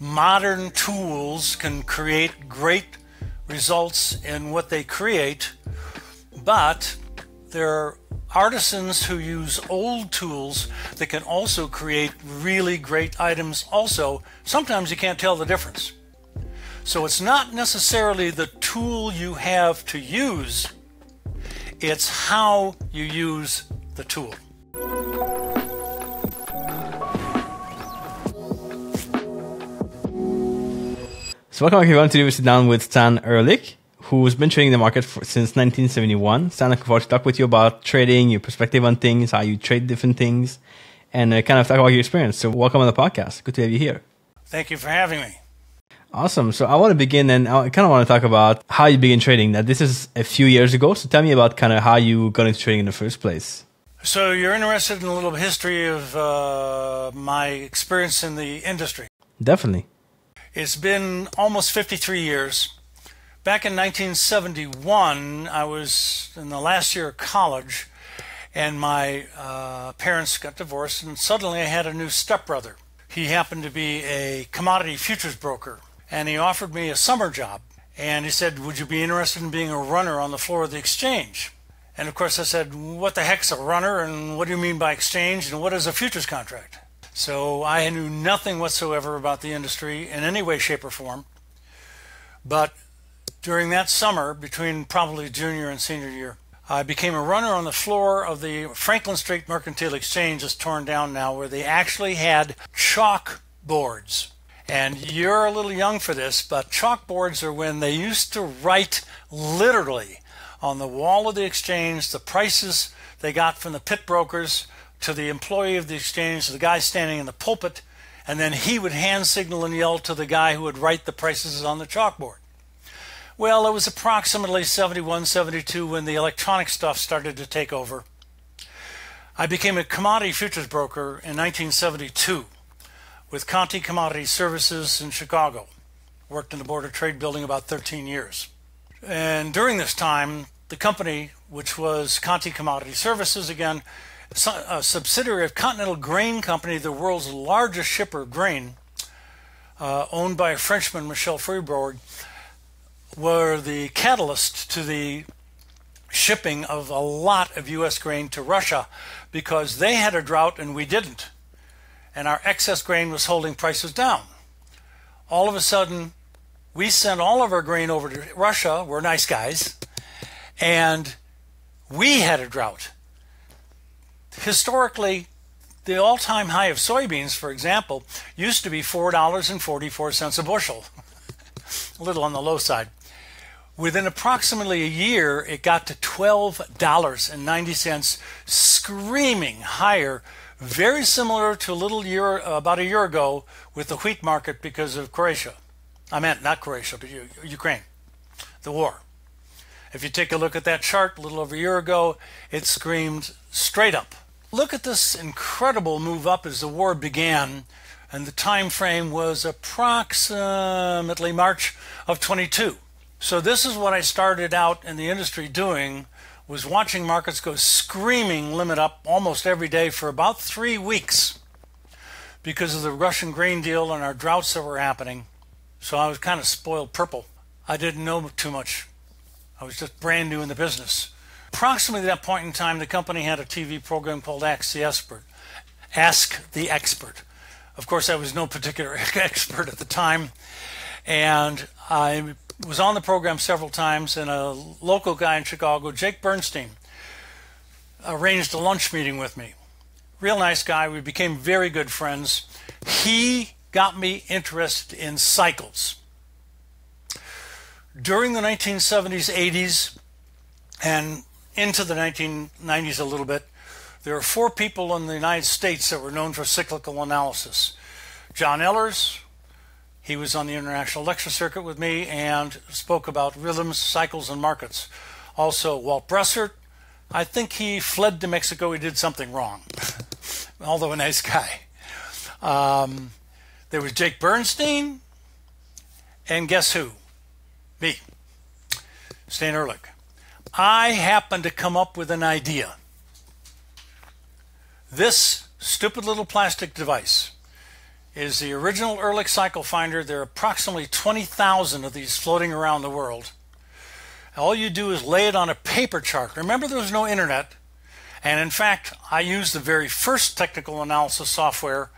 modern tools can create great results in what they create, but there are artisans who use old tools that can also create really great items also. Sometimes you can't tell the difference. So it's not necessarily the tool you have to use, it's how you use the tool. So welcome everyone. Today we sit down with Stan Ehrlich, who's been trading the market for, since 1971. Stan, I look forward to talk with you about trading, your perspective on things, how you trade different things, and uh, kind of talk about your experience. So welcome on the podcast. Good to have you here. Thank you for having me. Awesome. So I want to begin and I kind of want to talk about how you began trading. Now, this is a few years ago. So tell me about kind of how you got into trading in the first place. So you're interested in a little history of uh, my experience in the industry? Definitely. It's been almost 53 years. Back in 1971, I was in the last year of college, and my uh, parents got divorced, and suddenly I had a new stepbrother. He happened to be a commodity futures broker, and he offered me a summer job. And he said, Would you be interested in being a runner on the floor of the exchange? And of course, I said, What the heck's a runner, and what do you mean by exchange, and what is a futures contract? So I knew nothing whatsoever about the industry in any way, shape, or form. But during that summer, between probably junior and senior year, I became a runner on the floor of the Franklin Street Mercantile Exchange, is torn down now, where they actually had chalk boards. And you're a little young for this, but chalkboards are when they used to write literally on the wall of the exchange the prices they got from the pit brokers to the employee of the exchange, to the guy standing in the pulpit, and then he would hand signal and yell to the guy who would write the prices on the chalkboard. Well, it was approximately 71, 72 when the electronic stuff started to take over. I became a commodity futures broker in 1972 with Conti Commodity Services in Chicago. Worked in the Board of Trade building about 13 years. And during this time, the company, which was Conti Commodity Services again, a subsidiary of Continental Grain Company, the world's largest shipper of grain, uh, owned by a Frenchman, Michel Fribourg, were the catalyst to the shipping of a lot of U.S. grain to Russia because they had a drought and we didn't. And our excess grain was holding prices down. All of a sudden, we sent all of our grain over to Russia. We're nice guys. And we had a drought historically, the all time high of soybeans, for example, used to be $4.44 a bushel, a little on the low side. Within approximately a year, it got to $12.90, screaming higher, very similar to a little year, about a year ago with the wheat market because of Croatia. I meant not Croatia, but Ukraine, the war. If you take a look at that chart a little over a year ago, it screamed straight up. Look at this incredible move up as the war began, and the time frame was approximately March of 22. So this is what I started out in the industry doing was watching markets go screaming limit up almost every day for about 3 weeks because of the Russian grain deal and our droughts that were happening. So I was kind of spoiled purple. I didn't know too much I was just brand new in the business. Approximately that point in time, the company had a TV program called Ask the Expert. Ask the Expert. Of course, I was no particular expert at the time, and I was on the program several times. And a local guy in Chicago, Jake Bernstein, arranged a lunch meeting with me. Real nice guy. We became very good friends. He got me interested in cycles during the 1970s, 80s, and into the 1990s a little bit, there are four people in the United States that were known for cyclical analysis. John Ehlers, he was on the international lecture circuit with me and spoke about rhythms, cycles, and markets. Also, Walt Bressert, I think he fled to Mexico. He did something wrong, although a nice guy. Um, there was Jake Bernstein, and guess who? Me, Stan Ehrlich. I happened to come up with an idea. This stupid little plastic device is the original Ehrlich Cycle Finder. There are approximately 20,000 of these floating around the world. All you do is lay it on a paper chart. Remember, there was no internet. And in fact, I used the very first technical analysis software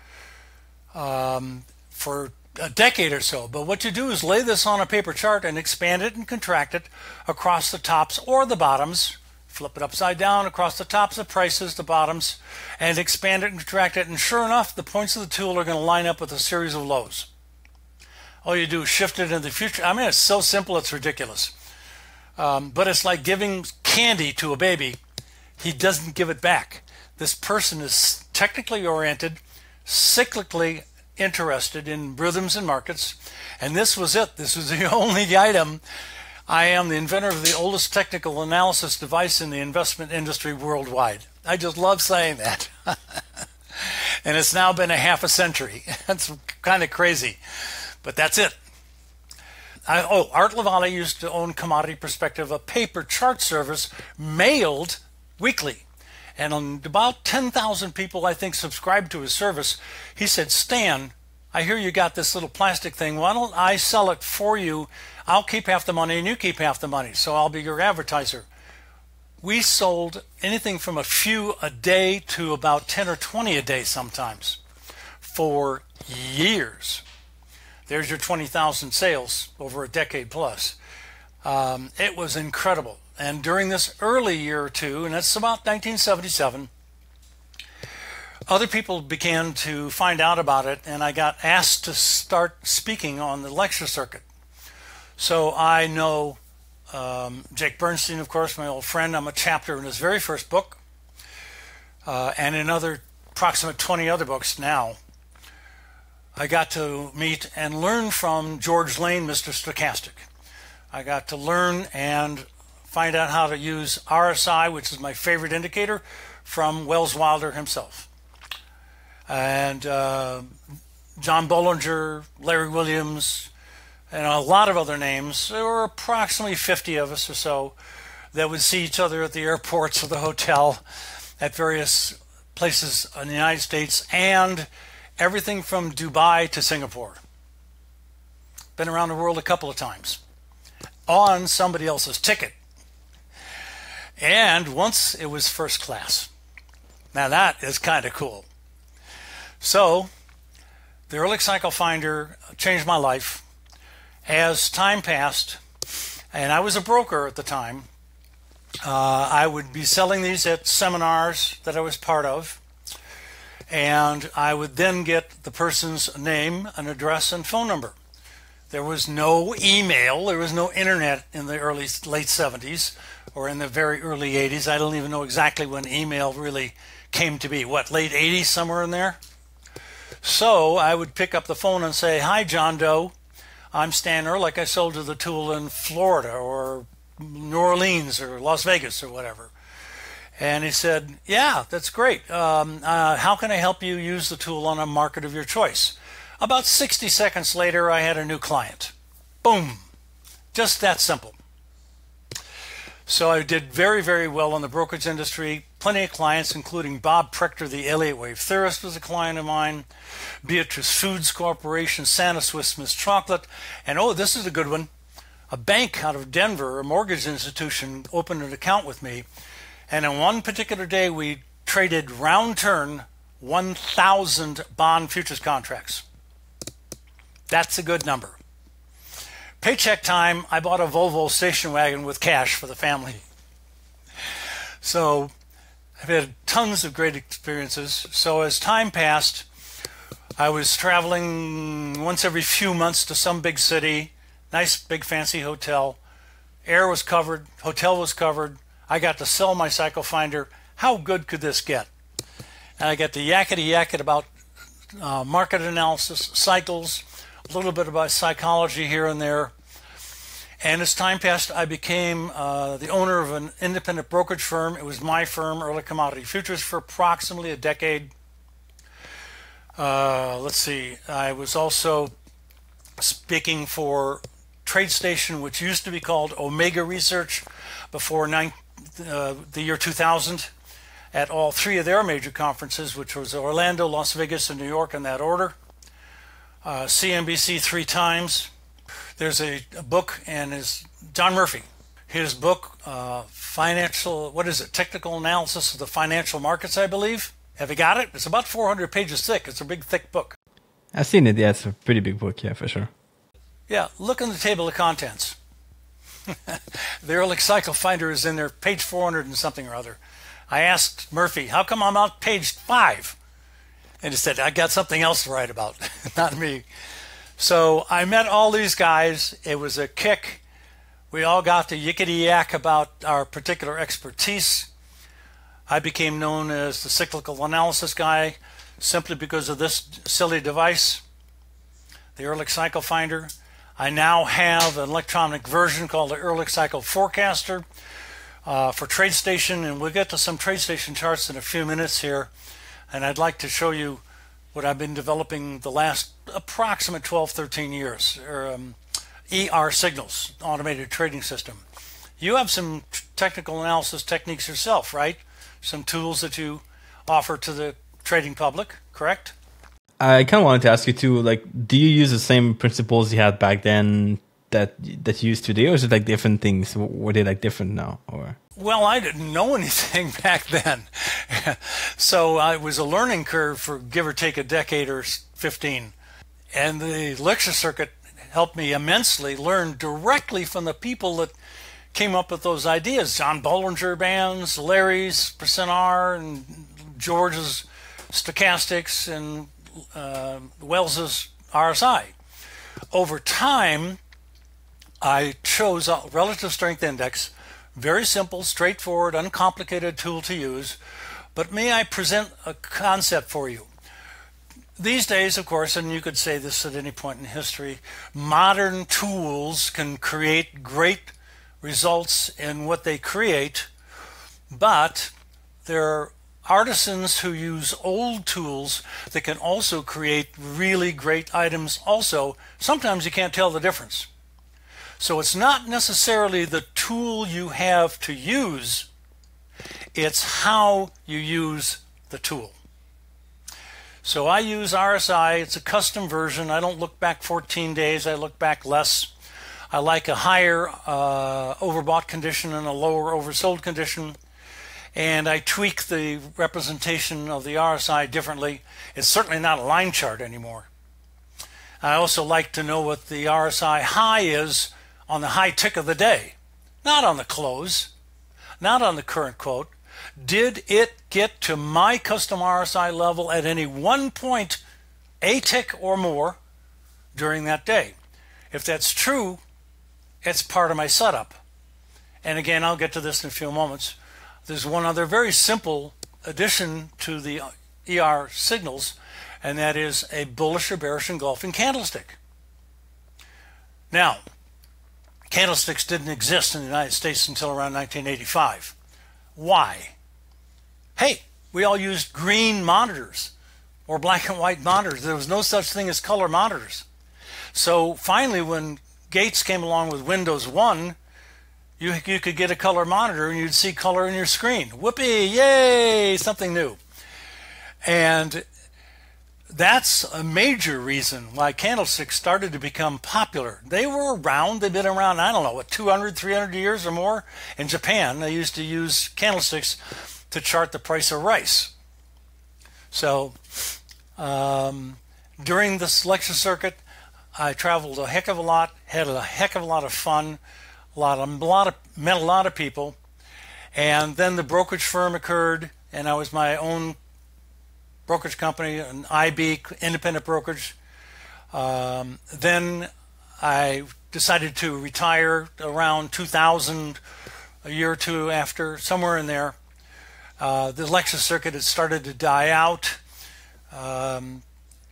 um, for a decade or so. But what you do is lay this on a paper chart and expand it and contract it across the tops or the bottoms. Flip it upside down across the tops, the prices, the bottoms, and expand it and contract it. And sure enough, the points of the tool are going to line up with a series of lows. All you do is shift it into the future. I mean, it's so simple, it's ridiculous. Um, but it's like giving candy to a baby. He doesn't give it back. This person is technically oriented, cyclically interested in rhythms and markets. And this was it. This was the only item. I am the inventor of the oldest technical analysis device in the investment industry worldwide. I just love saying that. and it's now been a half a century. That's kind of crazy. But that's it. I, oh, Art LaValle used to own Commodity Perspective, a paper chart service mailed weekly. And about 10,000 people, I think, subscribed to his service. He said, Stan, I hear you got this little plastic thing. Why don't I sell it for you? I'll keep half the money and you keep half the money. So I'll be your advertiser. We sold anything from a few a day to about 10 or 20 a day sometimes for years. There's your 20,000 sales over a decade plus. Um, it was incredible. And during this early year or two, and that's about 1977, other people began to find out about it, and I got asked to start speaking on the lecture circuit. So I know um, Jake Bernstein, of course, my old friend. I'm a chapter in his very first book, uh, and in other approximate 20 other books now. I got to meet and learn from George Lane, Mr. Stochastic. I got to learn and find out how to use RSI, which is my favorite indicator, from Welles Wilder himself. And uh, John Bollinger, Larry Williams, and a lot of other names. There were approximately 50 of us or so that would see each other at the airports or the hotel at various places in the United States and everything from Dubai to Singapore. Been around the world a couple of times on somebody else's ticket. And once it was first class. Now that is kind of cool. So, the Ehrlich Cycle Finder changed my life. As time passed, and I was a broker at the time, uh, I would be selling these at seminars that I was part of, and I would then get the person's name, an address, and phone number. There was no email, there was no internet in the early late 70s or in the very early 80s. I don't even know exactly when email really came to be. What, late 80s, somewhere in there? So I would pick up the phone and say, Hi, John Doe. I'm Stan Ehrlich I sold you the tool in Florida or New Orleans or Las Vegas or whatever. And he said, Yeah, that's great. Um, uh, how can I help you use the tool on a market of your choice? About 60 seconds later, I had a new client. Boom. Just that simple. So I did very, very well in the brokerage industry. Plenty of clients, including Bob Prechter, the Elliott Wave theorist, was a client of mine. Beatrice Foods Corporation, Santa Swiss Miss Chocolate, and oh, this is a good one. A bank out of Denver, a mortgage institution, opened an account with me, and on one particular day we traded round turn 1,000 bond futures contracts. That's a good number. Paycheck time, I bought a Volvo station wagon with cash for the family. So I've had tons of great experiences. So as time passed, I was traveling once every few months to some big city, nice big fancy hotel. Air was covered, hotel was covered. I got to sell my cycle finder. How good could this get? And I got to yakety yak about uh, market analysis, cycles, a little bit about psychology here and there. And as time passed, I became uh, the owner of an independent brokerage firm. It was my firm, Ehrlich Commodity Futures, for approximately a decade. Uh, let's see, I was also speaking for TradeStation, which used to be called Omega Research before uh, the year 2000, at all three of their major conferences, which was Orlando, Las Vegas, and New York in that order. Uh, CNBC three times. There's a, a book, and is John Murphy. His book, uh, financial, what is it? Technical analysis of the financial markets, I believe. Have you got it? It's about 400 pages thick. It's a big, thick book. I've seen it. Yeah, it's a pretty big book. Yeah, for sure. Yeah, look in the table of contents. the Ehrlich Cycle Finder is in there, page 400 and something or other. I asked Murphy, how come I'm on page five? And he said, I got something else to write about, not me. So I met all these guys. It was a kick. We all got to yickety yak about our particular expertise. I became known as the cyclical analysis guy simply because of this silly device, the Ehrlich Cycle Finder. I now have an electronic version called the Ehrlich Cycle Forecaster uh, for TradeStation, and we'll get to some TradeStation charts in a few minutes here. And I'd like to show you what I've been developing the last approximate 12, 13 years, or um, ER Signals, automated trading system. You have some technical analysis techniques yourself, right? Some tools that you offer to the trading public, correct? I kind of wanted to ask you too. Like, do you use the same principles you had back then that that you use today, or is it like different things? Were they like different now, or? Well, I didn't know anything back then, so uh, it was a learning curve for give or take a decade or fifteen, and the lecture circuit helped me immensely learn directly from the people that came up with those ideas. John Bollinger Bands, Larry's percent R, and George's stochastics, and uh, Welles's RSI. Over time, I chose a relative strength index, very simple, straightforward, uncomplicated tool to use. But may I present a concept for you? These days, of course, and you could say this at any point in history, modern tools can create great results in what they create, but there are artisans who use old tools that can also create really great items also. Sometimes you can't tell the difference. So it's not necessarily the tool you have to use, it's how you use the tool. So I use RSI, it's a custom version. I don't look back 14 days, I look back less. I like a higher uh, overbought condition and a lower oversold condition. And I tweak the representation of the RSI differently. It's certainly not a line chart anymore. I also like to know what the RSI high is on the high tick of the day, not on the close, not on the current quote. Did it get to my custom RSI level at any one point, a tick or more, during that day? If that's true, it's part of my setup. And again, I'll get to this in a few moments. There's one other very simple addition to the ER signals, and that is a bullish or bearish engulfing candlestick. Now, Candlesticks didn't exist in the United States until around 1985. Why? Hey, we all used green monitors or black and white monitors. There was no such thing as color monitors. So finally, when Gates came along with Windows 1, you, you could get a color monitor and you'd see color in your screen. Whoopee, yay, something new. And that's a major reason why candlesticks started to become popular. They were around, they've been around, I don't know, what, 200, 300 years or more. In Japan, they used to use candlesticks to chart the price of rice. So um, during this lecture circuit, I traveled a heck of a lot, had a heck of a lot of fun, a lot of, a lot of met a lot of people, and then the brokerage firm occurred, and I was my own brokerage company, an IB independent brokerage. Um, then I decided to retire around 2000, a year or two after, somewhere in there. Uh, the lecture circuit had started to die out. Um,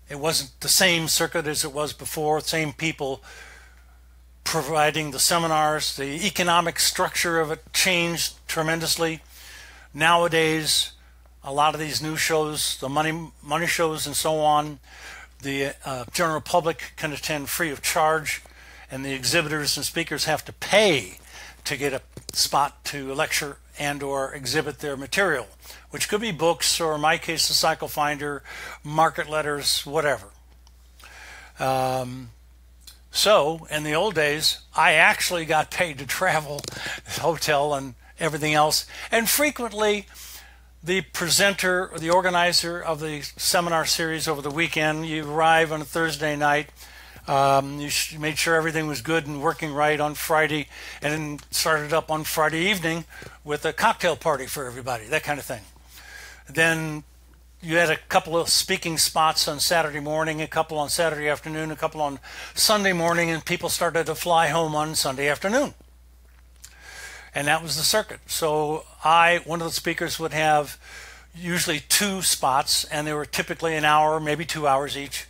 it wasn't the same circuit as it was before, same people providing the seminars. The economic structure of it changed tremendously. Nowadays, a lot of these new shows, the money money shows and so on, the uh, general public can attend free of charge, and the exhibitors and speakers have to pay to get a spot to lecture and or exhibit their material, which could be books or in my case the cycle finder, market letters, whatever. Um, so, in the old days, I actually got paid to travel, hotel, and everything else. And frequently, the presenter or the organizer of the seminar series over the weekend, you arrive on a Thursday night. Um, you made sure everything was good and working right on Friday, and then started up on Friday evening with a cocktail party for everybody, that kind of thing. Then you had a couple of speaking spots on Saturday morning, a couple on Saturday afternoon, a couple on Sunday morning, and people started to fly home on Sunday afternoon. And that was the circuit. So I, one of the speakers, would have usually two spots, and they were typically an hour, maybe two hours each,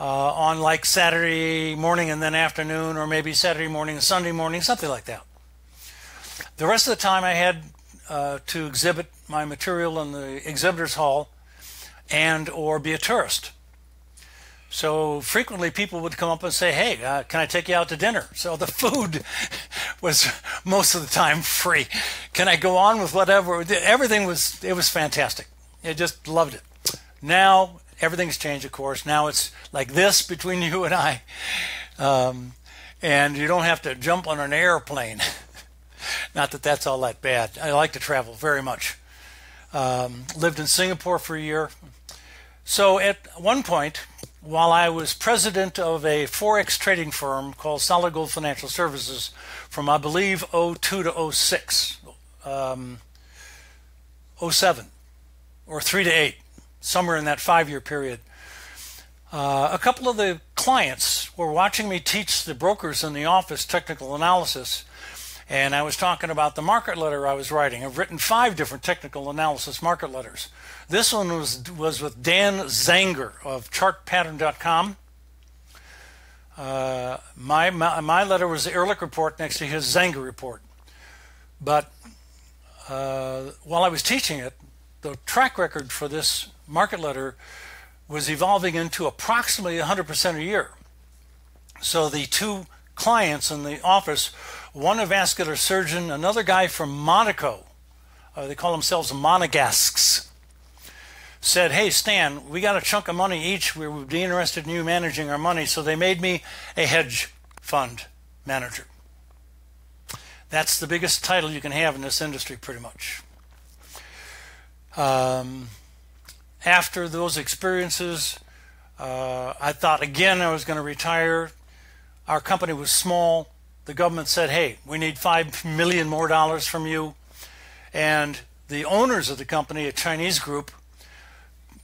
uh, on like Saturday morning and then afternoon, or maybe Saturday morning Sunday morning, something like that. The rest of the time, I had uh, to exhibit my material in the exhibitors hall and or be a tourist. So frequently people would come up and say, "Hey, uh, can I take you out to dinner?" So the food was most of the time free. Can I go on with whatever? Everything was it was fantastic. I just loved it. Now everything's changed, of course. Now it's like this between you and I, um, and you don't have to jump on an airplane. Not that that's all that bad. I like to travel very much. Um, lived in Singapore for a year, so at one point, while I was president of a forex trading firm called Solid Gold Financial Services from I believe 02 to 06, um, 07, or 3 to 8, somewhere in that five year period. Uh, a couple of the clients were watching me teach the brokers in the office technical analysis, and I was talking about the market letter I was writing. I've written five different technical analysis market letters. This one was was with Dan Zanger of ChartPattern.com. Uh, my, my, my letter was the Ehrlich report next to his Zanger report. But uh, while I was teaching it, the track record for this market letter was evolving into approximately 100% a year. So the two clients in the office one a vascular surgeon, another guy from Monaco, uh, they call themselves Monegasques, said, Hey, Stan, we got a chunk of money each. We would be interested in you managing our money. So they made me a hedge fund manager. That's the biggest title you can have in this industry, pretty much. Um, after those experiences, uh, I thought again I was going to retire. Our company was small the government said, hey, we need five million more dollars from you. And the owners of the company, a Chinese group,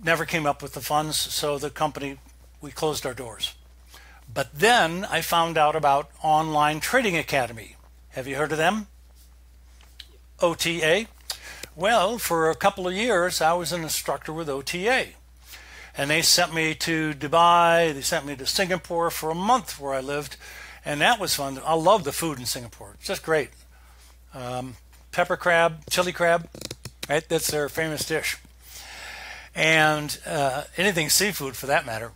never came up with the funds, so the company, we closed our doors. But then I found out about Online Trading Academy. Have you heard of them? OTA? Well, for a couple of years, I was an instructor with OTA. And they sent me to Dubai, they sent me to Singapore for a month where I lived and that was fun. I love the food in Singapore. It's just great. Um, pepper crab, chili crab, right? That's their famous dish. And uh, anything seafood for that matter.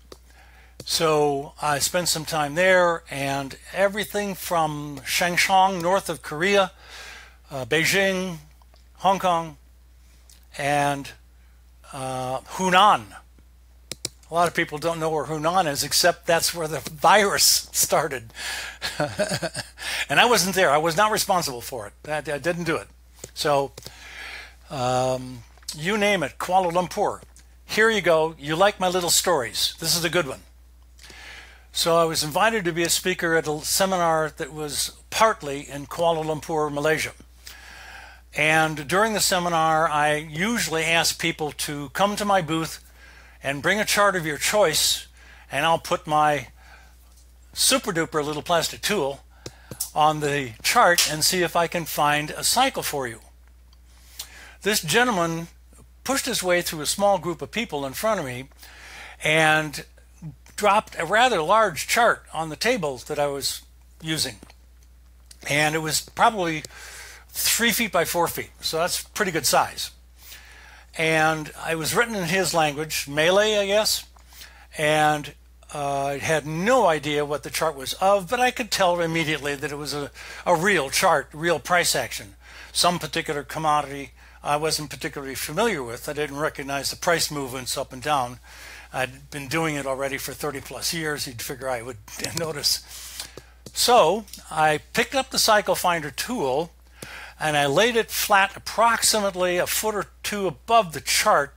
So I spent some time there, and everything from Shangshong, north of Korea, uh, Beijing, Hong Kong, and uh, Hunan, a lot of people don't know where Hunan is, except that's where the virus started. and I wasn't there. I was not responsible for it. I, I didn't do it. So, um, you name it, Kuala Lumpur. Here you go. You like my little stories. This is a good one. So I was invited to be a speaker at a seminar that was partly in Kuala Lumpur, Malaysia. And during the seminar, I usually ask people to come to my booth and bring a chart of your choice, and I'll put my super duper little plastic tool on the chart and see if I can find a cycle for you. This gentleman pushed his way through a small group of people in front of me and dropped a rather large chart on the table that I was using. And it was probably three feet by four feet, so that's pretty good size and it was written in his language, Malay, I guess, and uh, I had no idea what the chart was of, but I could tell immediately that it was a, a real chart, real price action. Some particular commodity I wasn't particularly familiar with. I didn't recognize the price movements up and down. I'd been doing it already for 30 plus years. You'd figure I would notice. So I picked up the cycle finder tool and I laid it flat approximately a foot or two above the chart,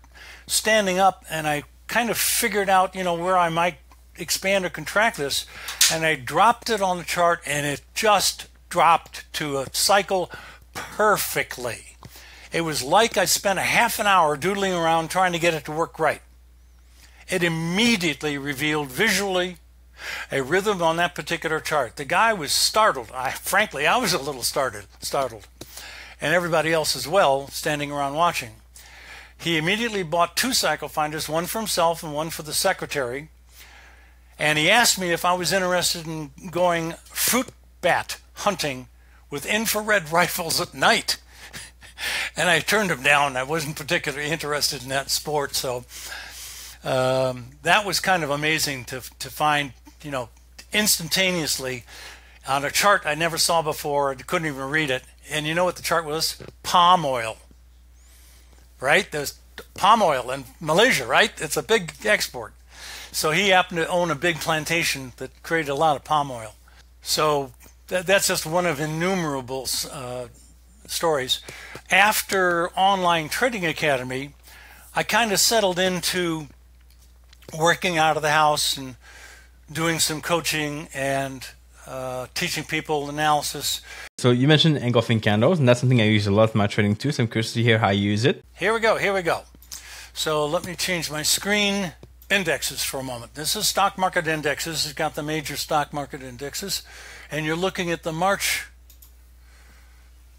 standing up, and I kind of figured out, you know, where I might expand or contract this, and I dropped it on the chart, and it just dropped to a cycle perfectly. It was like I spent a half an hour doodling around trying to get it to work right. It immediately revealed visually a rhythm on that particular chart. The guy was startled. I frankly, I was a little startled, startled and everybody else as well standing around watching. He immediately bought two cycle finders, one for himself and one for the secretary. And he asked me if I was interested in going fruit bat hunting with infrared rifles at night. and I turned him down. I wasn't particularly interested in that sport. So um, that was kind of amazing to, to find, you know, instantaneously on a chart I never saw before. I couldn't even read it and you know what the chart was? Palm oil. Right? There's palm oil in Malaysia, right? It's a big export. So he happened to own a big plantation that created a lot of palm oil. So that, that's just one of innumerable uh, stories. After Online Trading Academy, I kind of settled into working out of the house and doing some coaching and uh, teaching people analysis. So you mentioned engulfing candles, and that's something I use a lot in my trading too. So I'm curious to hear how you use it. Here we go. Here we go. So let me change my screen indexes for a moment. This is stock market indexes. It's got the major stock market indexes, and you're looking at the March.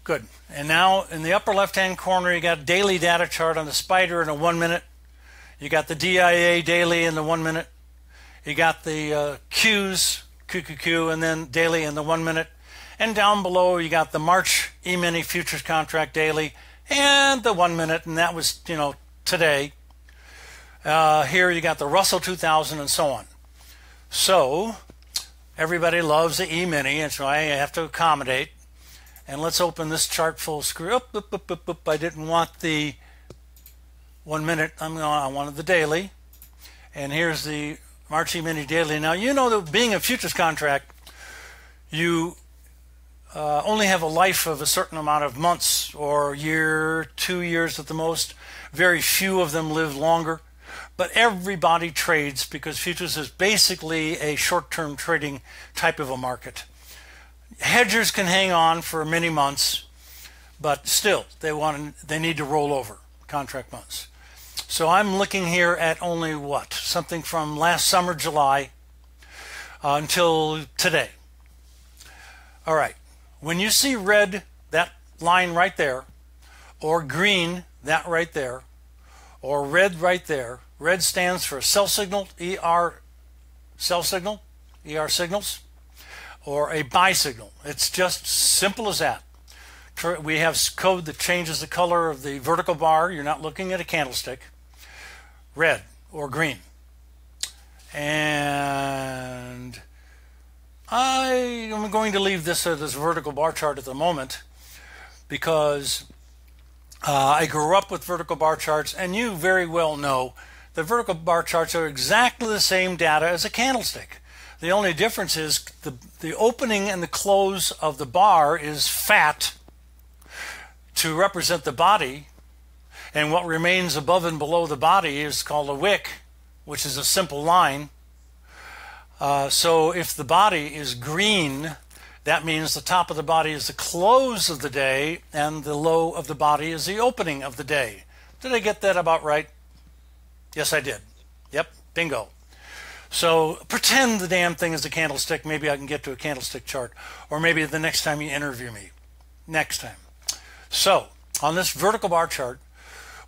Good. And now in the upper left-hand corner, you got daily data chart on the spider in a one minute. You got the DIA daily in the one minute. You got the uh, Qs QQQ, and then daily in the one minute. And down below, you got the March E-mini futures contract daily and the one minute, and that was, you know, today. Uh, here you got the Russell 2000 and so on. So everybody loves the E-mini, and so I have to accommodate. And let's open this chart full screen. Up, up, up, up. I didn't want the one minute. I'm going. I wanted the daily. And here's the March E-mini Daily. Now, you know that being a futures contract, you uh, only have a life of a certain amount of months or year, two years at the most. Very few of them live longer. But everybody trades because futures is basically a short term trading type of a market. Hedgers can hang on for many months, but still, they want they need to roll over contract months. So I'm looking here at only what? Something from last summer, July, uh, until today. All right. When you see red, that line right there, or green, that right there, or red right there, red stands for sell signal, ER sell signal, ER signals, or a buy signal. It's just simple as that. We have code that changes the color of the vertical bar. You're not looking at a candlestick red or green. And I am going to leave this as this vertical bar chart at the moment because uh, I grew up with vertical bar charts, and you very well know that vertical bar charts are exactly the same data as a candlestick. The only difference is the, the opening and the close of the bar is fat to represent the body, and what remains above and below the body is called a wick, which is a simple line. Uh, so if the body is green, that means the top of the body is the close of the day and the low of the body is the opening of the day. Did I get that about right? Yes, I did. Yep, bingo. So pretend the damn thing is a candlestick. Maybe I can get to a candlestick chart. Or maybe the next time you interview me. Next time. So on this vertical bar chart,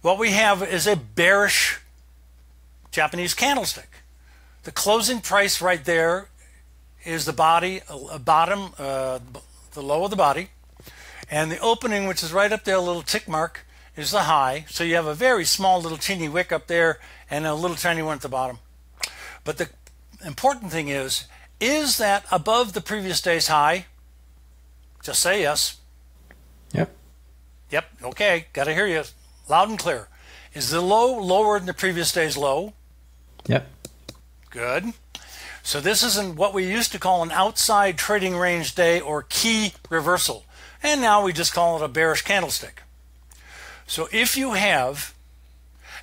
what we have is a bearish Japanese candlestick. The closing price right there is the body, uh, bottom, uh, the low of the body, and the opening, which is right up there, a little tick mark, is the high. So you have a very small little teeny wick up there and a little tiny one at the bottom. But the important thing is, is that above the previous day's high? Just say yes. Yep. Yep. Okay. Got to hear you loud and clear. Is the low lower than the previous day's low? Yep. Good. So this is not what we used to call an outside trading range day or key reversal. And now we just call it a bearish candlestick. So if you have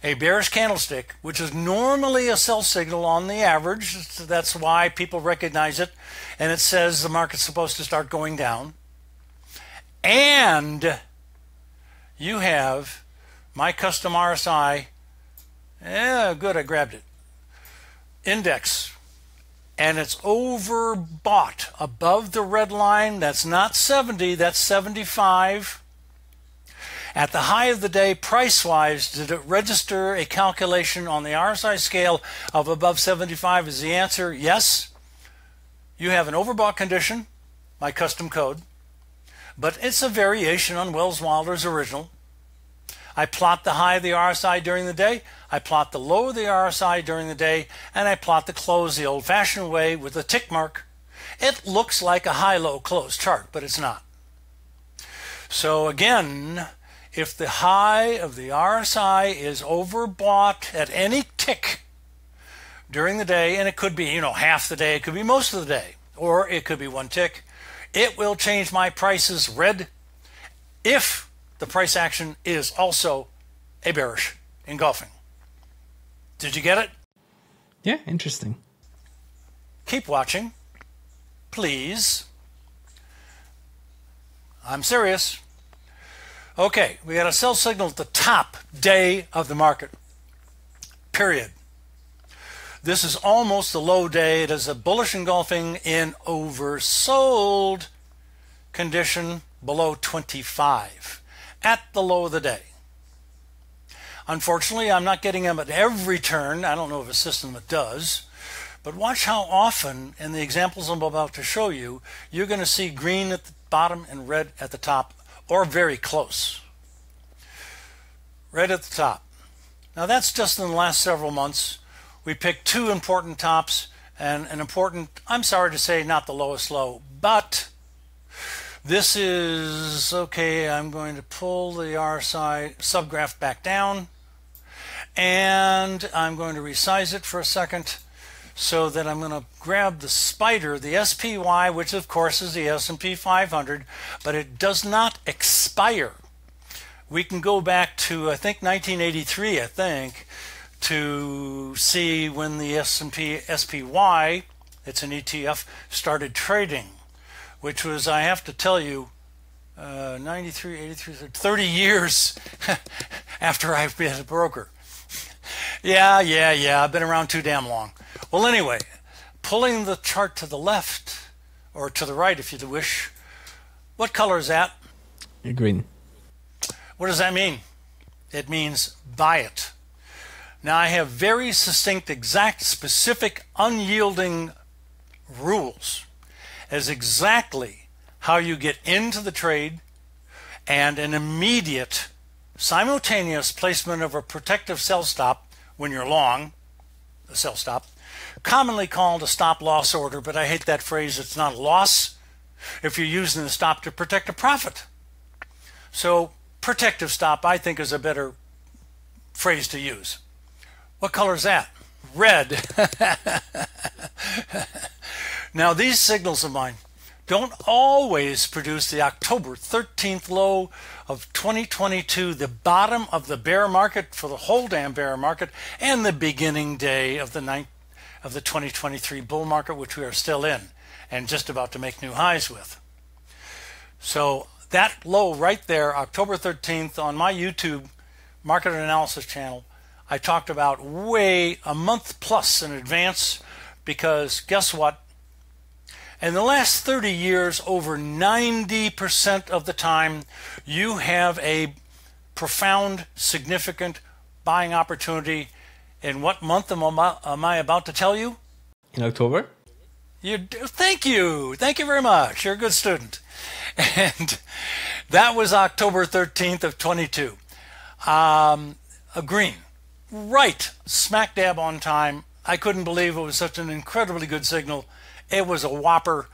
a bearish candlestick, which is normally a sell signal on the average, that's why people recognize it, and it says the market's supposed to start going down. And you have my custom RSI. Yeah, good, I grabbed it. Index and it's overbought above the red line. That's not 70, that's 75. At the high of the day, price wise, did it register a calculation on the RSI scale of above 75? Is the answer yes? You have an overbought condition, my custom code, but it's a variation on Welles Wilder's original. I plot the high of the RSI during the day, I plot the low of the RSI during the day, and I plot the close the old fashioned way with a tick mark. It looks like a high low close chart, but it's not. So again, if the high of the RSI is overbought at any tick during the day, and it could be, you know, half the day, it could be most of the day, or it could be one tick, it will change my prices red if the price action is also a bearish engulfing. Did you get it? Yeah, interesting. Keep watching, please. I'm serious. Okay, we got a sell signal at the top day of the market. Period. This is almost a low day. It is a bullish engulfing in oversold condition below 25 at the low of the day. Unfortunately, I'm not getting them at every turn. I don't know of a system that does. But watch how often, in the examples I'm about to show you, you're going to see green at the bottom and red at the top, or very close. Red at the top. Now that's just in the last several months. We picked two important tops and an important, I'm sorry to say, not the lowest low, but this is, okay, I'm going to pull the RSI subgraph back down and I'm going to resize it for a second so that I'm going to grab the spider, the SPY, which of course is the S&P 500, but it does not expire. We can go back to I think 1983, I think, to see when the S&P SPY, it's an ETF, started trading which was, I have to tell you, uh, 93, 83, 30 years after I've been a broker. yeah, yeah, yeah, I've been around too damn long. Well, anyway, pulling the chart to the left, or to the right if you wish, what color is that? Green. What does that mean? It means buy it. Now, I have very succinct, exact, specific, unyielding rules as exactly how you get into the trade and an immediate simultaneous placement of a protective sell stop when you're long, a sell stop, commonly called a stop loss order, but I hate that phrase. It's not a loss if you're using the stop to protect a profit. So, protective stop, I think, is a better phrase to use. What color is that? Red. Now, these signals of mine don't always produce the October 13th low of 2022, the bottom of the bear market for the whole damn bear market, and the beginning day of the ninth, of the 2023 bull market, which we are still in and just about to make new highs with. So that low right there, October 13th, on my YouTube market analysis channel, I talked about way a month plus in advance because guess what? In the last 30 years, over 90% of the time, you have a profound, significant buying opportunity. In what month am I, am I about to tell you? In October. You do, thank you, thank you very much. You're a good student, and that was October 13th of 22. Um, a green, right smack dab on time. I couldn't believe it was such an incredibly good signal it was a whopper,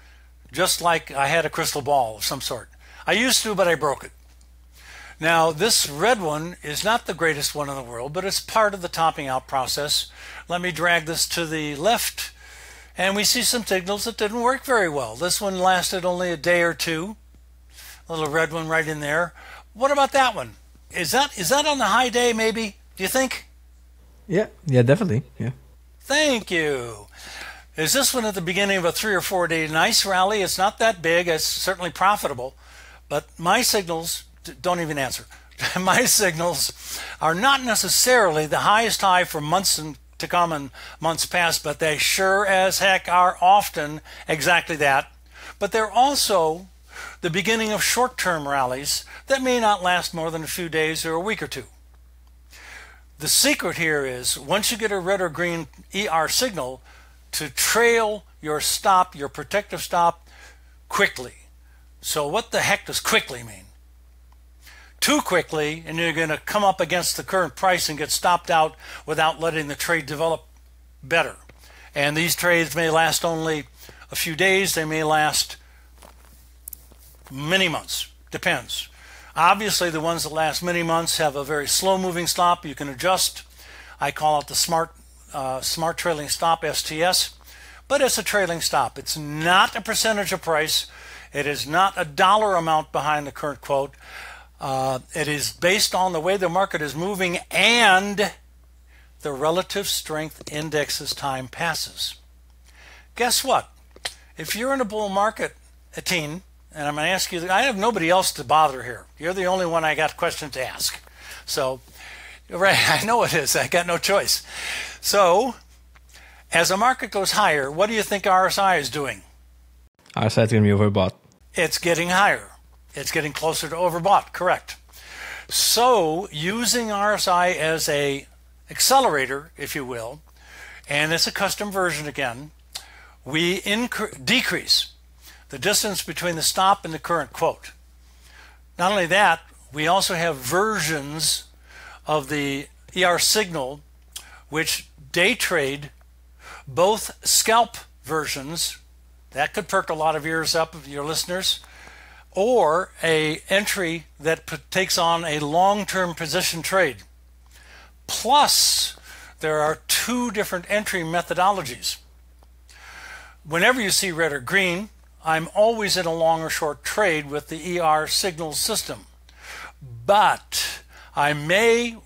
just like I had a crystal ball of some sort. I used to, but I broke it. Now, this red one is not the greatest one in the world, but it's part of the topping out process. Let me drag this to the left, and we see some signals that didn't work very well. This one lasted only a day or two. A little red one right in there. What about that one? Is that is that on the high day maybe? Do you think? Yeah, yeah, definitely. Yeah. Thank you. Is this one at the beginning of a three or four day nice rally? It's not that big. It's certainly profitable. But my signals don't even answer. my signals are not necessarily the highest high for months to come and months past, but they sure as heck are often exactly that. But they're also the beginning of short term rallies that may not last more than a few days or a week or two. The secret here is once you get a red or green ER signal, to trail your stop, your protective stop, quickly. So, what the heck does quickly mean? Too quickly, and you're going to come up against the current price and get stopped out without letting the trade develop better. And these trades may last only a few days, they may last many months. Depends. Obviously, the ones that last many months have a very slow moving stop. You can adjust. I call it the smart uh, smart trailing stop STS, but it's a trailing stop. It's not a percentage of price. It is not a dollar amount behind the current quote. Uh, it is based on the way the market is moving and the relative strength index as time passes. Guess what? If you're in a bull market, Etienne, and I'm going to ask you, I have nobody else to bother here. You're the only one I got questions to ask. So, right, I know it is. I got no choice. So, as the market goes higher, what do you think RSI is doing? RSI is going to be overbought. It's getting higher. It's getting closer to overbought, correct. So, using RSI as a accelerator, if you will, and it's a custom version again, we incre- decrease the distance between the stop and the current quote. Not only that, we also have versions of the ER signal which day trade both scalp versions that could perk a lot of ears up of your listeners or a entry that takes on a long-term position trade. Plus there are two different entry methodologies. Whenever you see red or green i'm always in a long or short trade with the er signal system. But i may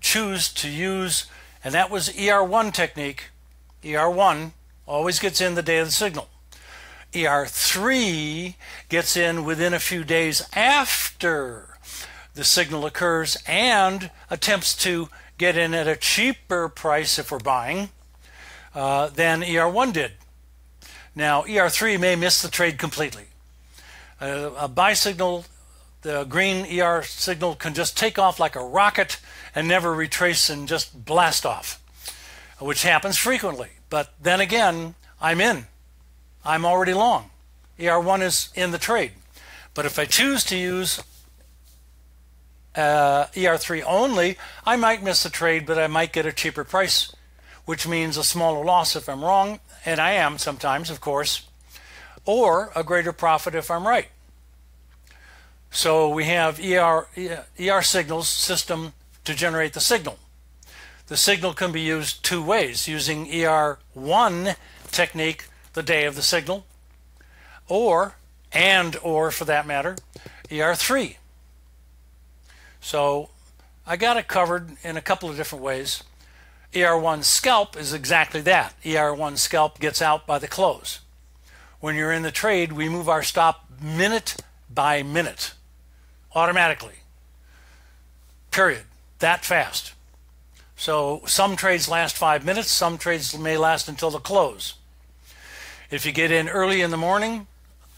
choose to use and that was ER1 technique. ER1 always gets in the day of the signal. ER3 gets in within a few days after the signal occurs and attempts to get in at a cheaper price if we're buying uh, than ER1 did. Now, ER3 may miss the trade completely. Uh, a buy signal, the green ER signal, can just take off like a rocket and never retrace and just blast off, which happens frequently. But then again, I'm in. I'm already long. ER1 is in the trade. But if I choose to use uh, ER3 only, I might miss the trade, but I might get a cheaper price, which means a smaller loss if I'm wrong, and I am sometimes, of course, or a greater profit if I'm right. So we have ER, ER signals system to generate the signal. The signal can be used two ways using ER1 technique the day of the signal, or, and or for that matter, ER3. So I got it covered in a couple of different ways. ER1 scalp is exactly that. ER1 scalp gets out by the close. When you're in the trade, we move our stop minute by minute automatically. Period that fast. So some trades last five minutes, some trades may last until the close. If you get in early in the morning,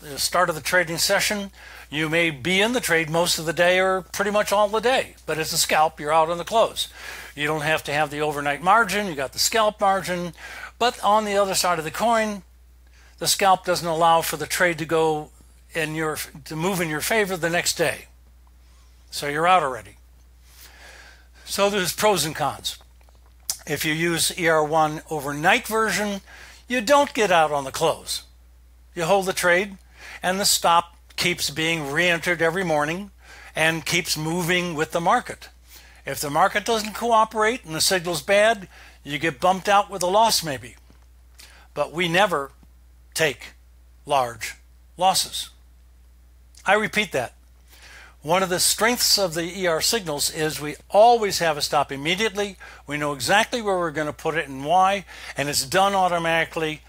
the start of the trading session, you may be in the trade most of the day or pretty much all the day, but it's a scalp, you're out on the close. You don't have to have the overnight margin, you got the scalp margin, but on the other side of the coin, the scalp doesn't allow for the trade to go in your to move in your favor the next day. So you're out already. So there's pros and cons. If you use ER1 overnight version, you don't get out on the close. You hold the trade, and the stop keeps being re entered every morning, and keeps moving with the market. If the market doesn't cooperate and the signal's bad, you get bumped out with a loss maybe. But we never take large losses. I repeat that. One of the strengths of the ER signals is we always have a stop immediately. We know exactly where we're going to put it and why, and it's done automatically,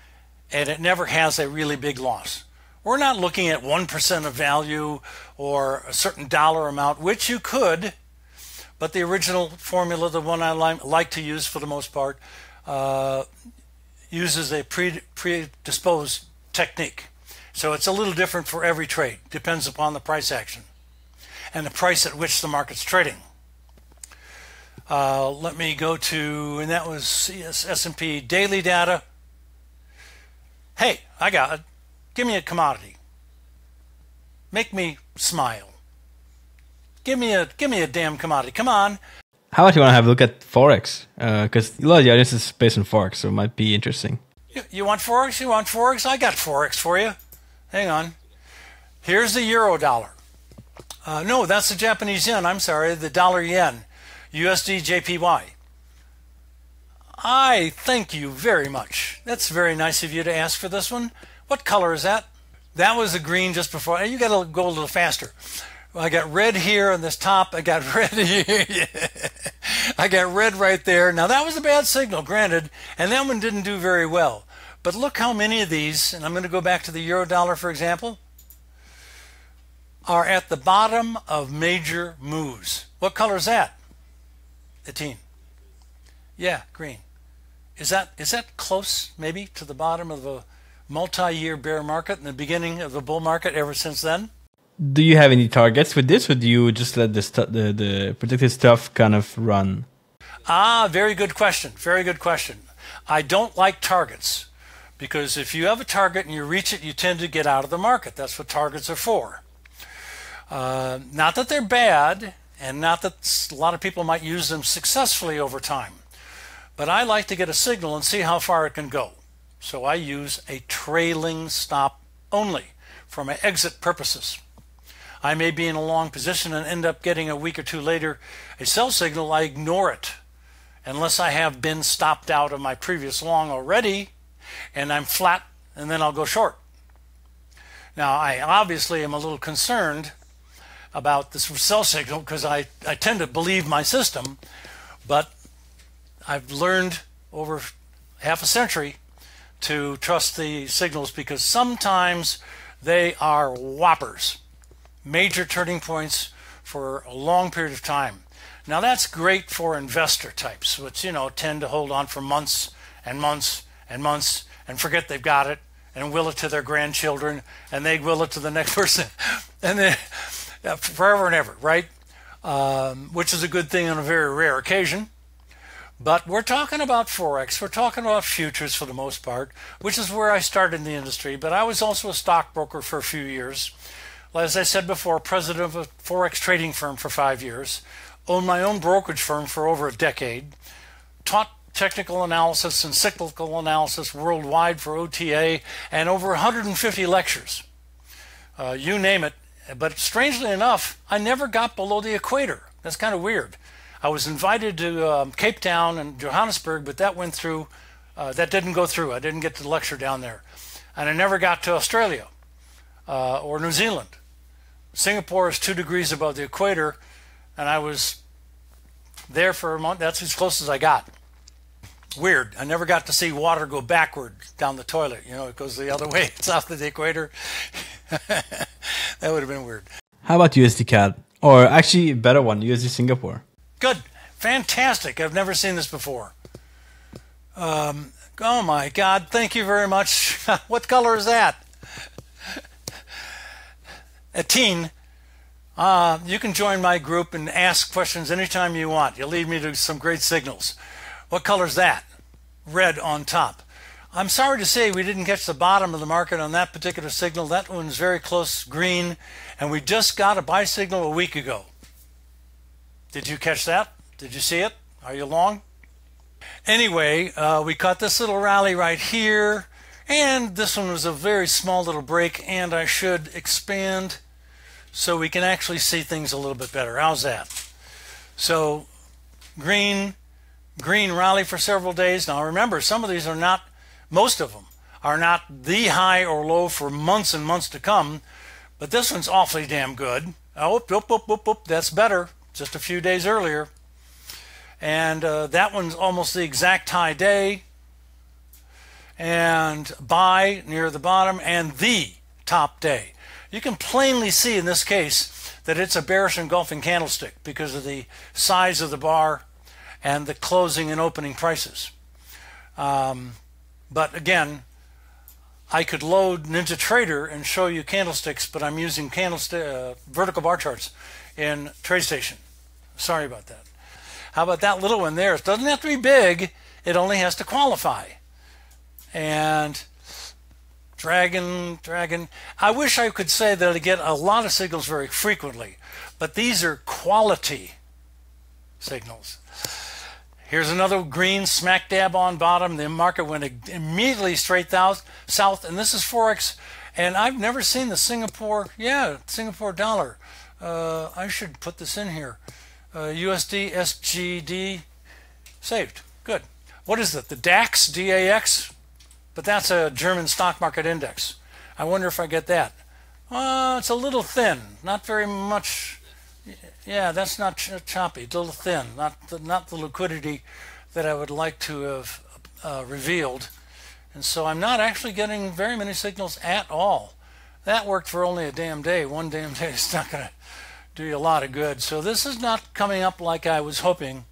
and it never has a really big loss. We're not looking at 1% of value or a certain dollar amount, which you could, but the original formula, the one I like to use for the most part, uh, uses a pre- predisposed technique. So it's a little different for every trade, depends upon the price action and the price at which the market's trading. Uh, let me go to, and that was S&P daily data. Hey, I got it. Give me a commodity. Make me smile. Give me a give me a damn commodity. Come on. How about you want to have a look at forex? Because uh, a lot of the audience is based on forex, so it might be interesting. You, you want forex? You want forex? I got forex for you. Hang on. Here's the euro dollar. Uh, no, that's the Japanese yen. I'm sorry, the dollar yen, USD JPY. I thank you very much. That's very nice of you to ask for this one. What color is that? That was the green just before. You got to go a little faster. I got red here on this top. I got red here. I got red right there. Now that was a bad signal, granted, and that one didn't do very well. But look how many of these, and I'm going to go back to the euro dollar for example are at the bottom of major moves. What color is that? Eighteen. Yeah, green. Is that is that close maybe to the bottom of a multi-year bear market and the beginning of a bull market ever since then? Do you have any targets with this, or do you just let the stu- the, the predicted stuff kind of run? Ah, very good question. Very good question. I don't like targets because if you have a target and you reach it, you tend to get out of the market. That's what targets are for. Uh, not that they're bad, and not that a lot of people might use them successfully over time, but I like to get a signal and see how far it can go. So I use a trailing stop only for my exit purposes. I may be in a long position and end up getting a week or two later a sell signal. I ignore it unless I have been stopped out of my previous long already and I'm flat and then I'll go short. Now, I obviously am a little concerned about this sell signal because I, I tend to believe my system, but I've learned over half a century to trust the signals because sometimes they are whoppers, major turning points for a long period of time. Now that's great for investor types, which you know tend to hold on for months and months and months and forget they've got it and will it to their grandchildren and they will it to the next person and then forever and ever, right? Um, which is a good thing on a very rare occasion. But we're talking about Forex, we're talking about futures for the most part, which is where I started in the industry. But I was also a stockbroker for a few years. As I said before, president of a Forex trading firm for five years, owned my own brokerage firm for over a decade, taught technical analysis and cyclical analysis worldwide for OTA, and over 150 lectures. Uh, you name it, but strangely enough, I never got below the equator. That's kind of weird. I was invited to um, Cape Town and Johannesburg, but that went through. Uh, that didn't go through. I didn't get to lecture down there, and I never got to Australia uh, or New Zealand. Singapore is two degrees above the equator, and I was there for a month. That's as close as I got. Weird. I never got to see water go backward down the toilet. You know, it goes the other way It's off the equator. that would have been weird. How about USD CAD? Or actually, a better one, USD Singapore. Good. Fantastic. I've never seen this before. Um, oh my God. Thank you very much. what color is that? A teen. Uh, you can join my group and ask questions anytime you want. You'll lead me to some great signals. What color is that? Red on top. I'm sorry to say we didn't catch the bottom of the market on that particular signal. That one's very close green, and we just got a buy signal a week ago. Did you catch that? Did you see it? Are you long? Anyway, uh, we caught this little rally right here, and this one was a very small little break, and I should expand so we can actually see things a little bit better. How's that? So green, green rally for several days. Now remember, some of these are not, most of them are not the high or low for months and months to come, but this one's awfully damn good. Oh, whoop, whoop, whoop, whoop, that's better. Just a few days earlier. And uh, that one's almost the exact high day. And buy near the bottom and the top day. You can plainly see in this case that it's a bearish engulfing candlestick because of the size of the bar and the closing and opening prices. Um, but again, I could load NinjaTrader and show you candlesticks, but I'm using candlestick uh, vertical bar charts in TradeStation. Sorry about that. How about that little one there? It doesn't have to be big. It only has to qualify. And dragon, dragon. I wish I could say that I get a lot of signals very frequently, but these are quality signals. Here's another green smack dab on bottom. The market went immediately straight south, and this is Forex. And I've never seen the Singapore, yeah, Singapore dollar. Uh, I should put this in here. Uh, USD, SGD, saved. Good. What is it? The DAX, DAX? But that's a German stock market index. I wonder if I get that. Uh, it's a little thin, not very much yeah, that's not ch- choppy. It's a little thin. Not the, not the liquidity that I would like to have uh, revealed. And so I'm not actually getting very many signals at all. That worked for only a damn day. One damn day is not going to do you a lot of good. So this is not coming up like I was hoping.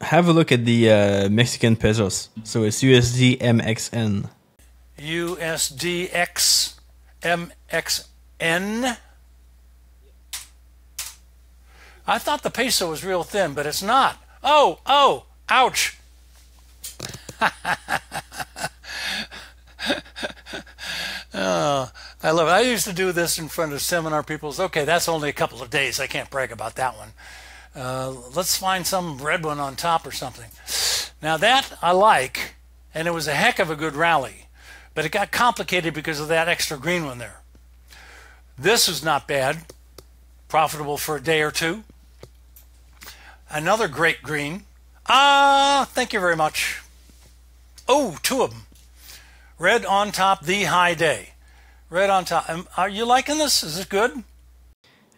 Have a look at the uh, Mexican pesos. So it's USD MXN. USDX MXN. I thought the peso was real thin, but it's not. Oh, oh, ouch. oh, I love it. I used to do this in front of seminar people. Okay, that's only a couple of days. I can't brag about that one. Uh, let's find some red one on top or something. Now that I like, and it was a heck of a good rally, but it got complicated because of that extra green one there. This is not bad, profitable for a day or two. Another great green. Ah, thank you very much. Oh, two of them. Red on top, the high day. Red on top. Are you liking this? Is it good?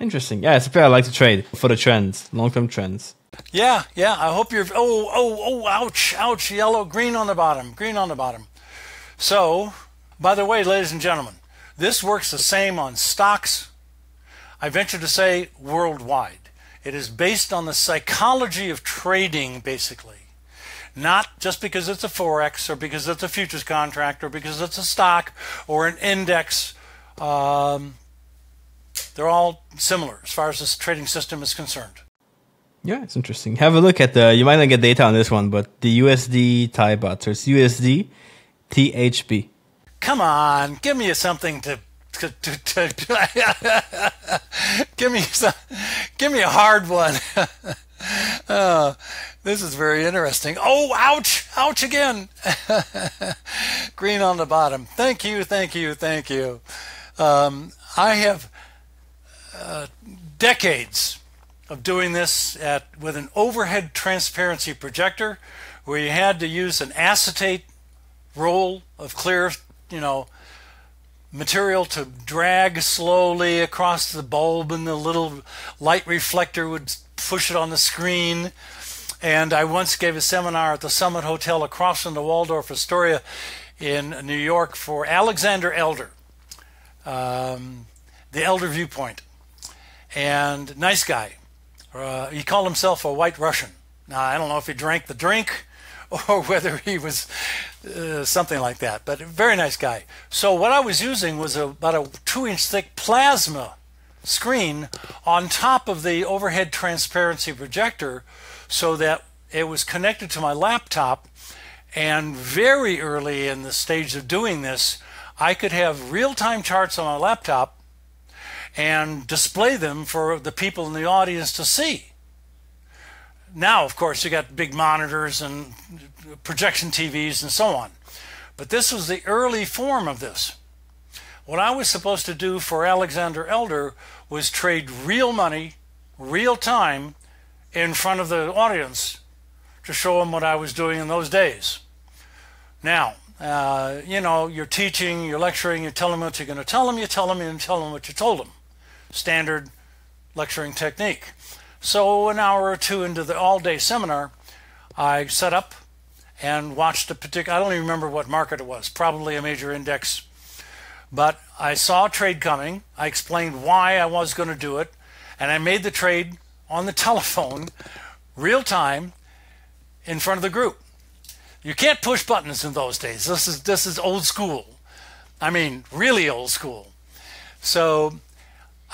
Interesting. Yeah, it's a pair I like to trade for the trends, long term trends. Yeah, yeah. I hope you're. Oh, oh, oh, ouch, ouch. Yellow, green on the bottom, green on the bottom. So, by the way, ladies and gentlemen, this works the same on stocks. I venture to say worldwide. It is based on the psychology of trading, basically. Not just because it's a Forex or because it's a futures contract or because it's a stock or an index. Um, they're all similar as far as this trading system is concerned. Yeah, it's interesting. Have a look at the, you might not get data on this one, but the USD Thai baht. So it's USD THB. Come on, give me something to give me some, give me a hard one. oh, this is very interesting. Oh, ouch, ouch again. Green on the bottom. Thank you, thank you, thank you. Um, I have uh, decades of doing this at with an overhead transparency projector, where you had to use an acetate roll of clear, you know, material to drag slowly across the bulb and the little light reflector would push it on the screen. And I once gave a seminar at the Summit Hotel across from the Waldorf Astoria in New York for Alexander Elder, um, the Elder Viewpoint. And nice guy. Uh, he called himself a white Russian. Now, I don't know if he drank the drink or whether he was uh, something like that. But very nice guy. So what I was using was a, about a two inch thick plasma screen on top of the overhead transparency projector so that it was connected to my laptop. And very early in the stage of doing this, I could have real time charts on my laptop and display them for the people in the audience to see now, of course, you got big monitors and projection TVs and so on. But this was the early form of this. What I was supposed to do for Alexander Elder was trade real money, real time, in front of the audience to show them what I was doing in those days. Now, uh, you know, you're teaching, you're lecturing, you tell them what you're going to tell them, you tell them, and tell them what you told them. Standard lecturing technique. So, an hour or two into the all day seminar, I set up and watched a particular, I don't even remember what market it was, probably a major index. But I saw a trade coming. I explained why I was going to do it. And I made the trade on the telephone, real time, in front of the group. You can't push buttons in those days. This is this is old school. I mean, really old school. So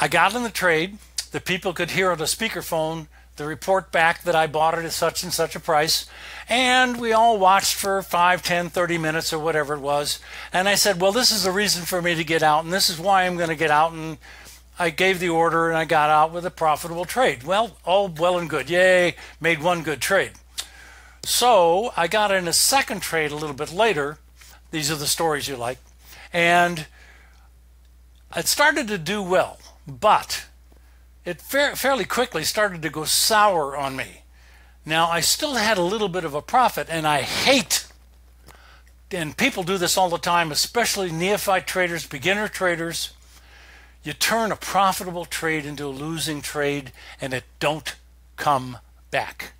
I got in the trade. The people could hear on the speakerphone the report back that I bought it at such and such a price. And we all watched for 5, 10, 30 minutes or whatever it was. And I said, well, this is a reason for me to get out, and this is why I'm going to get out. And I gave the order and I got out with a profitable trade. Well, all well and good. Yay, made one good trade. So I got in a second trade a little bit later. These are the stories you like. And it started to do well, but it fa- fairly quickly started to go sour on me. Now, I still had a little bit of a profit, and I hate, and people do this all the time, especially neophyte traders, beginner traders you turn a profitable trade into a losing trade and it don't come back.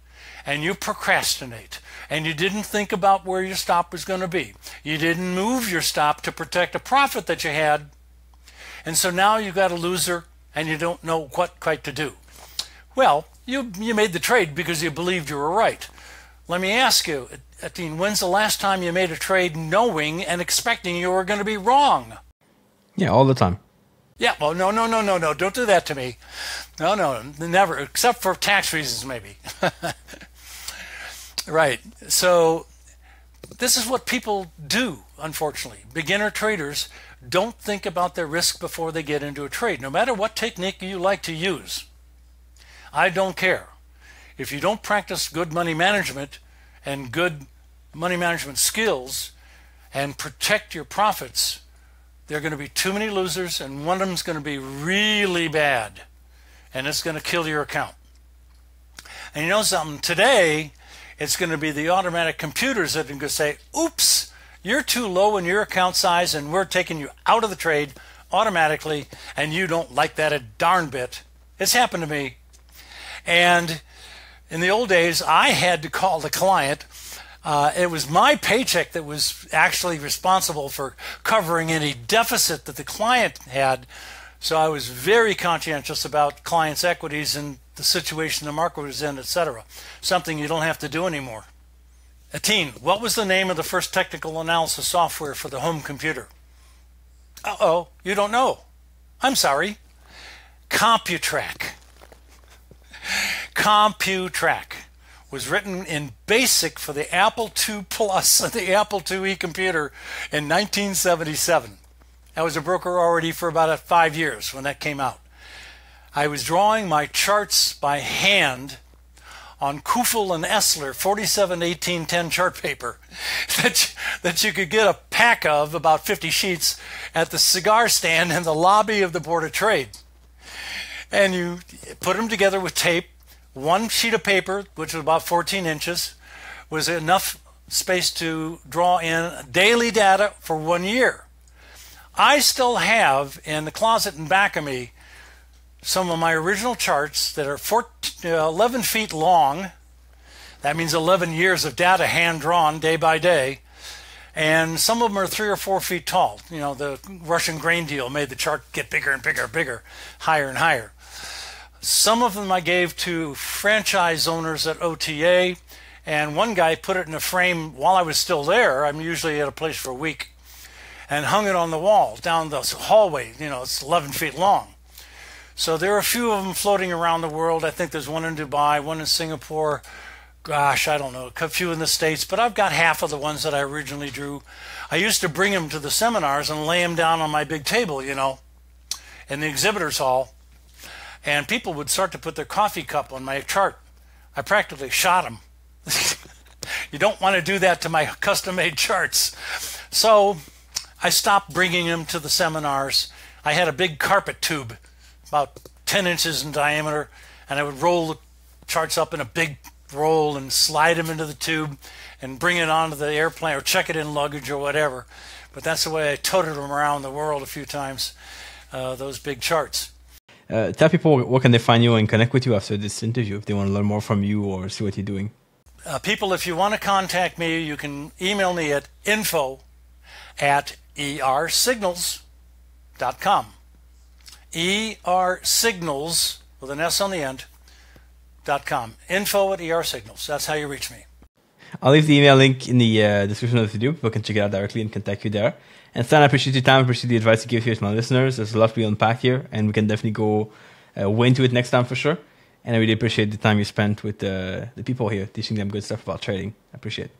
And you procrastinate. And you didn't think about where your stop was going to be. You didn't move your stop to protect a profit that you had. And so now you've got a loser and you don't know what quite to do. Well, you, you made the trade because you believed you were right. Let me ask you, Etienne, when's the last time you made a trade knowing and expecting you were going to be wrong? Yeah, all the time. Yeah, well, no, no, no, no, no. Don't do that to me. No, no, never, except for tax reasons, maybe. right. So, this is what people do, unfortunately. Beginner traders don't think about their risk before they get into a trade, no matter what technique you like to use. I don't care. If you don't practice good money management and good money management skills and protect your profits, there are going to be too many losers, and one of them is going to be really bad, and it's going to kill your account. And you know something? Today, it's going to be the automatic computers that are going to say, oops, you're too low in your account size, and we're taking you out of the trade automatically, and you don't like that a darn bit. It's happened to me. And in the old days, I had to call the client uh, it was my paycheck that was actually responsible for covering any deficit that the client had. So I was very conscientious about clients' equities and the situation the market was in, etc. Something you don't have to do anymore. Etienne, what was the name of the first technical analysis software for the home computer? Uh oh, you don't know. I'm sorry. CompuTrac. CompuTrac was written in BASIC for the Apple II Plus and the Apple IIe computer in 1977. I was a broker already for about five years when that came out. I was drawing my charts by hand on Keuffel and Esser 471810 chart paper that, that you could get a pack of, about 50 sheets, at the cigar stand in the lobby of the Board of Trade. And you put them together with tape one sheet of paper, which was about 14 inches, was enough space to draw in daily data for one year. I still have in the closet in back of me some of my original charts that are 14, uh, 11 feet long. That means 11 years of data hand drawn day by day. And some of them are three or four feet tall. You know, the Russian grain deal made the chart get bigger and bigger and bigger, higher and higher. Some of them I gave to franchise owners at OTA, and one guy put it in a frame while I was still there. I'm usually at a place for a week, and hung it on the wall down the hallway. You know, it's 11 feet long. So there are a few of them floating around the world. I think there's one in Dubai, one in Singapore. Gosh, I don't know, a few in the States, but I've got half of the ones that I originally drew. I used to bring them to the seminars and lay them down on my big table, you know, in the exhibitors hall and people would start to put their coffee cup on my chart. I practically shot them. you don't want to do that to my custom made charts. So I stopped bringing them to the seminars. I had a big carpet tube, about 10 inches in diameter, and I would roll the charts up in a big roll and slide them into the tube and bring it onto the airplane or check it in luggage or whatever. But that's the way I toted them around the world a few times, uh, those big charts. Uh, tell people where can they find you and connect with you after this interview if they want to learn more from you or see what you're doing. Uh, people, if you want to contact me, you can email me at info at ersignals.com. ersignals with an S on the end. Dot com. Info at ersignals. That's how you reach me. I'll leave the email link in the uh, description of the video. People can check it out directly and contact you there. And Stan, I appreciate your time. I appreciate the advice you give here to my listeners. There's a lot to be unpacked here, and we can definitely go uh, way into it next time for sure. And I really appreciate the time you spent with uh, the people here, teaching them good stuff about trading. I appreciate it.